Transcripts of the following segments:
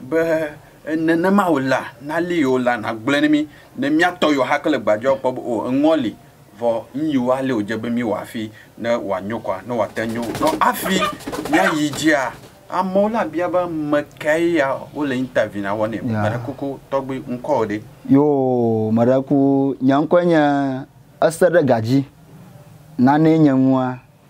be nenema wo la nali yiwo la na gblẽ ne mi ne miatɔ yiwo hã ke le gbadzɔ kpɔ be o oh, eŋɔ li vɔ nyiwo ale wòdze be mi wɔ hafi ne wòanyo kɔa ne wòate nyo nɔ hafi miayi dzia amewo la bia be me ke ya wole interview na wɔnɛ yeah. meɖe koko tɔgbi ŋkɔ ɖe. yoo meɖe ku ŋkɔe nye ese ɖe gadzi nane nye ŋua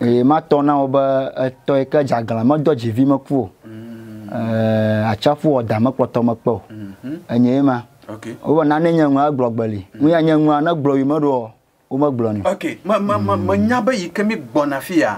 eye ma tɔ na wo be etɔ yi ke dzagla medo dzivi meku o mhm. eh, atsaƒu wɔda mekpɔtɔ mekpe o mhm. enye ma wobɔ nane nye ŋua egblɔ gbeli nu ya nye ŋua ne gblɔ yi meɖo o womegblɔ ni. ok menya be yi ke mi gbɔna fi ya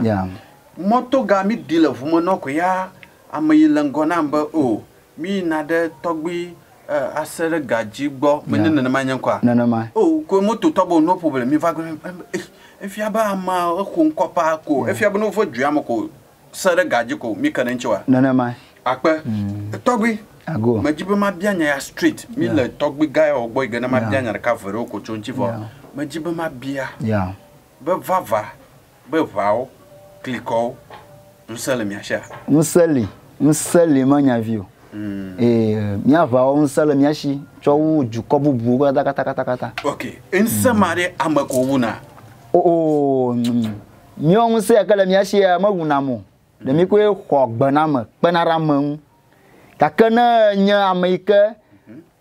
mɔto ga mi ɖi le ʋu me nɔ ya ame yi le ŋgɔ nam be o mi yina ɖe tɔgbi. Eh, ase ɖe gadzi gbɔ menye nenema nye ŋkɔa nenema o oh, ko moto tɔ bo no problem mi va gbe eh, efia be ama exo ŋkɔ pa ko efia be no fo dua me ko se ɖe gadzi ko mi ke ne ŋtsi wa nenema akpɛ mm. tɔgbi ago medzi be ma bia nya ya street mi le tɔgbi gã ya wɔ gbɔ yi ge ne ma bia nya ɖeka ve ɖewo ko tso ŋtsi vɔ medzi be ma bia be vava be ʋawo klikɔwo ŋusẽ le miasia ŋusẽ li ŋusẽ li menyavi o Eh, míava wo ŋusẽ le míasi tsɔ wu dukɔ bubuwo katã katã katã katã. ok ŋusẽ ma ɖe ame ko wuna. oo míɔ ŋusẽ yake le míasia mewuna mo le mí koe xɔ gbena me kpena ɖe ame ŋu gake ne nye ame yi ke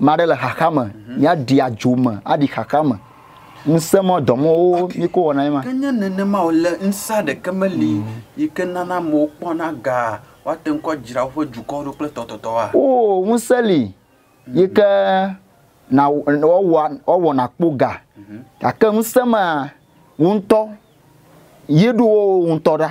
ma ɖe le xaxa me nyaɖi mhm. adzo me aɖi xaxa me ŋusẽmɔ dɔmɔwo mi ko wɔna ye ma. ke nye nenema o le ŋusa ɖeke meli mhm. yi ke nana amewo kpɔna ga woate ŋkɔ dzra woƒe dukɔ ɖo kple tɔtɔtɔ wa. o ŋusẽ li yi na wɔwɔ nakpo ga gake ŋusẽ ma wò ŋutɔ yi ɖo wò ŋutɔ ɖa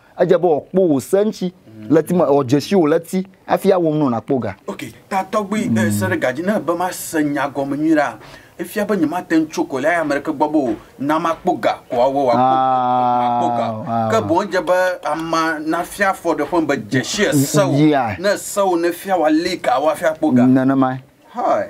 edze be wòkpo wò se ŋtsi leti me wò dzesi wò leti hafi awo ŋu nɔna kpo ga. ok ta tɔgbi ɛ e, se ɖe gadzi ne be ma se nyagɔme nyui la efia be nye ma te ŋu kɔ le ame ɖeke gbɔ be o na ma e mm, kpo ga ko awo wa kpo ga ke boŋ dze be ama na fia afɔ ɖe ƒe be dzesi ese ne ese o ne fia wa li ka wa fia kpo ga. nenema ye hi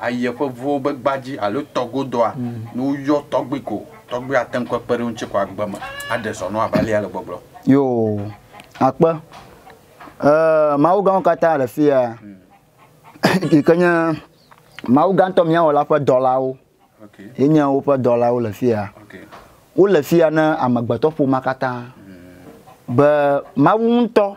ayi ƒe vuwo be gbadzi alo tɔgodoa mm. ne woyɔ tɔgbi ko tɔgbi ate ŋu kpe ɖe ŋuti ko agbe me aɖe zɔnu abalia le gbɔgblɔ. yoo akpɛ ɛɛ mawu gãwo katã le fi ya yi ke nye mawu gãtɔ miawɔla ƒe dɔlawo yi nye woƒe dɔlawo le fi ya wole fi ya ne amegbetɔ ƒomea katã mm. be mawu ŋutɔ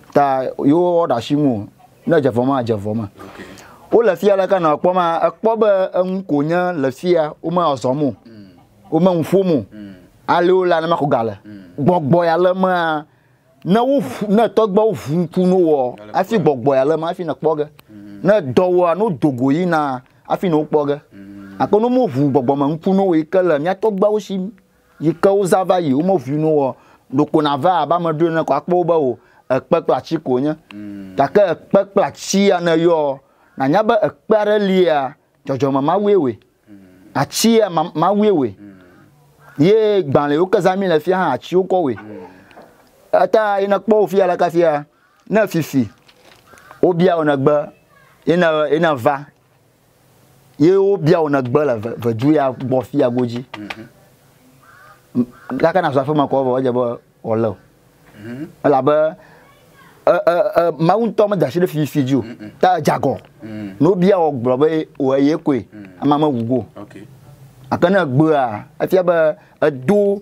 ta yo wɔ ɖe asi ŋu ne Okay wole fia ɖeka nɔ kpɔm ekpɔ be eŋu ko nye le fia wome azɔm o wome ŋu ƒom o ale wo le anema ko gale gbɔgbɔ ya le mea ne wo ne tɔgbɔ wo ʋu ŋku no wɔ hafi gbɔgbɔ ya le ma hafi ne kpɔ ge ne dɔ wɔa no dogo yina hafi ne wo kpɔ ge gake no mo ʋu gbɔgbɔme ŋku no yi ke le miatɔgbawo si yi ke wo za va yi wo me ʋu no wɔ ɖoko na va abe ame ɖoe ne ko akpɔ wo be o ekpe kple atsi ko nye gake ekpe kple atsia ne yɔ nanya be ekpe aɖe lia dzɔdzɔme mawue we atsia mawue we ye gbalẽwo ke zami le fia hã atsiwo kɔ we eta hmm. yina kpɔ wo fia laka fia ne fifi wobia wo negbe yina yina va ye wobia wo negbe le vedu ya gbɔ fia godzi hmm. kaka na zɔ aƒe me kɔ vɔ edze be wɔle o elabe mawu ŋutɔ mede ɖe fifi dzi o ta dzagɔ ne wobia wɔ gblɔ be wɔ ye koe ama mewu go gake ne gbea efia be edo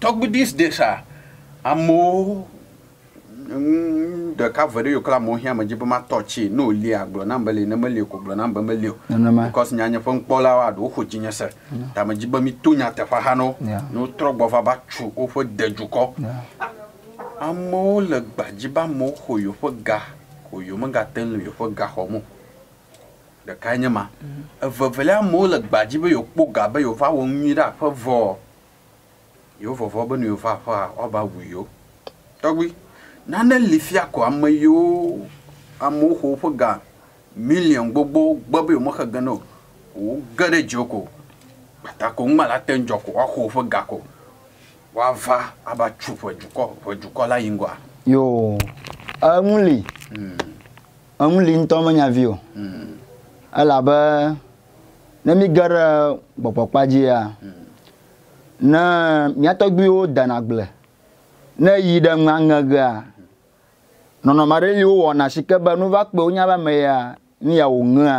tɔgbi dis de sa amewo ɖeka ve ɖe yiwo kple amewo hiã me dzi be oh, ma tɔ tsi ne wolia gblɔ nam be li ne meli ko gblɔ nam be meli o because nyanye ƒe nukpɔlawo aɖewo xɔ dzinye se ta me dzi be mi to nyateƒe ha na wo ne wotrɔ gbɔ va va tsu woƒe dedukɔ amewo le gbadzi be amewo xɔ yewoƒe ga xɔ yewo megate le yewoƒe gaxɔme o ɖeka nye ma evevelia amewo le gbadzi be yewo kpɔ ga be yewo va wɔ nyui ɖe aƒe vɔ yewo vɔvɔ be nɔewo va aƒea woava wu yewo tɔgbi nane li fia ko ame yiwo amewo xɔ woƒe ga miliɔn gbogbo gbɔ be yewomexe ge ne o woge ɖe dzio ko gbata ko ŋuma la te ŋdzɔ ko woaxɔ woƒe ga ko woava ava tsu ƒe dukɔ ƒe dukɔ la yi ŋgɔa yo eŋu li hmm. eŋu li ŋutɔ menyavi o hmm. elabe ne mi ge ɖe gbɔgbɔkpa dzia. Mm ne mìatɔgbiwo dana gble ne yi ɖe ŋa ŋe gea nɔnɔme aɖe yi wowɔna si ke be nu va kpe wonya be ame ya nu ya wòŋea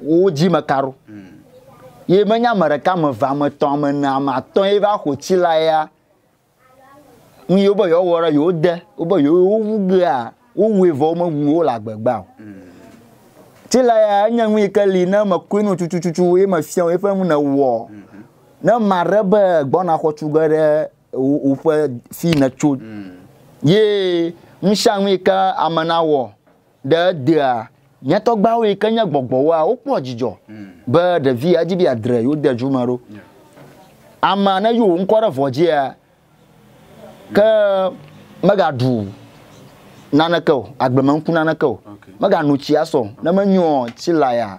wo dzi meka ɖo ye menye ame ɖeka ame eve ame etɔ̃ ame ene ame atɔ̃ ye va xotsi e la ya nu yiwo be yewoawɔ ɖe yewo de wobe yewo wowu gea wowui vɔ womewu wo le agbegba o tsila ya enye nu yi ke li ne me koe no tutututu ye me fia eƒe nu ne wɔ ne ma ɖe be gbɔna xɔtu ge ɖe woƒe fi ne tso ye nusianu yi ke ame na wɔ ɖe dea nye tɔgbawo yi ke nye gbɔgbɔwoa wokpɔ dzidzɔ be ɖevi ya dzi be adre yewo de dzume ɖo amea ne yi wo ŋkɔ ɖe vɔ dzia ke megaɖu naneke o agblemenuku naneke o meganu tsi asɔ ne menyo tsi la ya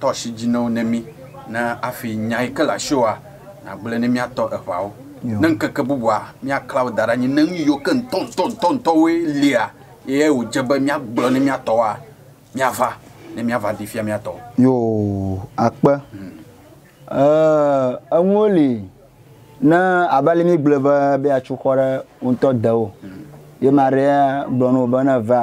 tɔ asi dzi na wo ne mí ne hafi nya yi ke le asioa nagblẽ ne míatɔ eʋawo ne ŋkeke bubua míaklã wo da ɖe anyi ne nu ke ŋtɔŋtɔŋtɔŋtɔwoe lia ye wòdze be míagblɔ ne míatɔwoa míava ne míava ɖi fia míatɔ. yo akpɛ hmm. eh, enuwo li ne abali mi gblɔ be be atso ɖe ŋutɔ de o hmm. ye ma gblɔ na be ne va